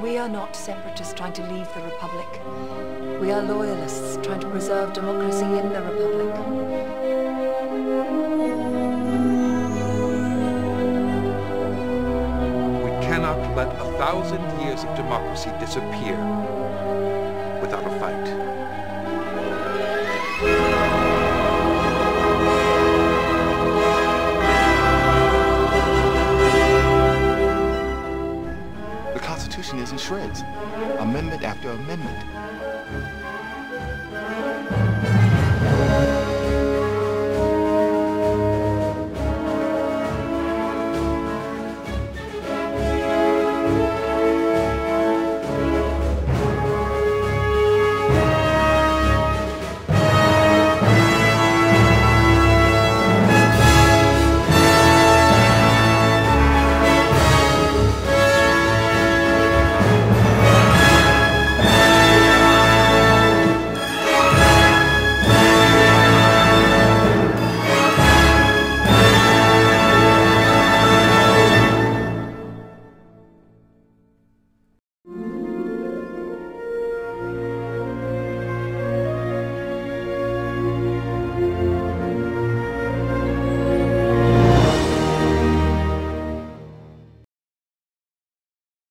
We are not separatists trying to leave the Republic. We are loyalists trying to preserve democracy in the Republic. We cannot let a thousand years of democracy disappear without a fight. and shreds, amendment after amendment.